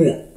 more.